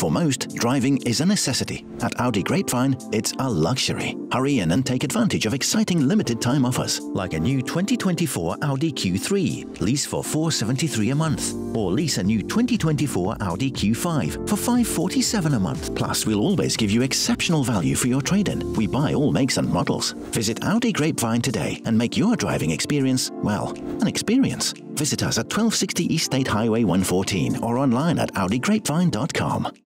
For most, driving is a necessity. At Audi Grapevine, it's a luxury. Hurry in and take advantage of exciting limited time offers, like a new 2024 Audi Q3, lease for 473 a month, or lease a new 2024 Audi Q5 for 547 a month. Plus, we'll always give you exceptional value for your trade-in. We buy all makes and models. Visit Audi Grapevine today and make your driving experience, well, an experience. Visit us at 1260 East State Highway 114 or online at audigrapevine.com.